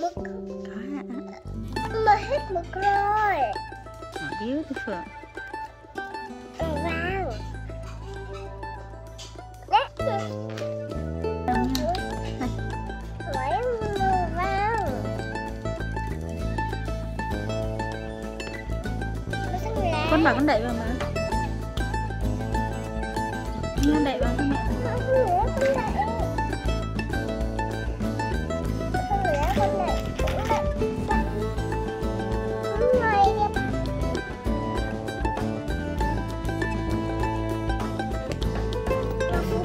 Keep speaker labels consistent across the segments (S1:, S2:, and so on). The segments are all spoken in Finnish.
S1: mực.
S2: Có
S3: hả?
S1: Mà
S2: hết mực rồi.
S3: Oh, beautiful
S2: vàng đấy
S1: con
S3: bảo con đẩy vào mà. Nha đẩy vào cho mẹ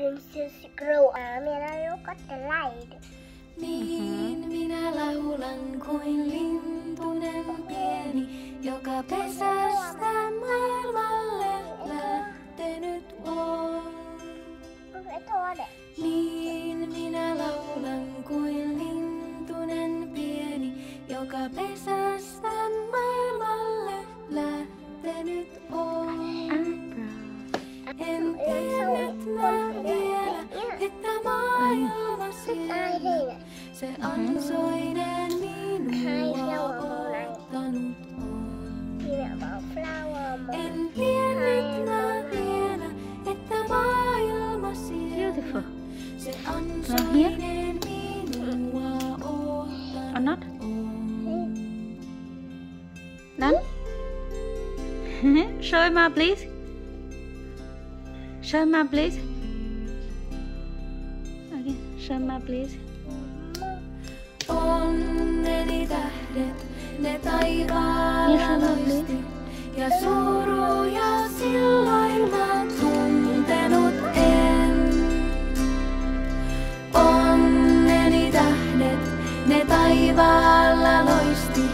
S2: Princess grow I look at the light.
S4: Niin minä laulan kuin lintunen pieni, joka pesästä maailmalle lähtenyt on. Niin minä laulan kuin lintunen pieni, joka pesästä maailmalle lähtenyt on. Beautiful. Here? Or
S3: not? None? Show him please. Show him please. Okay, show him please.
S4: tunneli tähdet, ne taivaalla niin niin. loisti. Ja suruja silloin mä tuntenut en. Onneni tähdet, ne taivaalla loisti.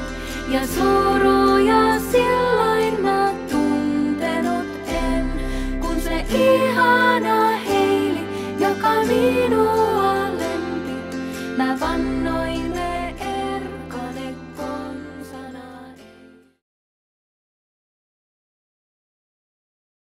S4: Ja suruja silloin mä tuntenut en. Kun se ihana heili, joka minua lempi, mä vannan.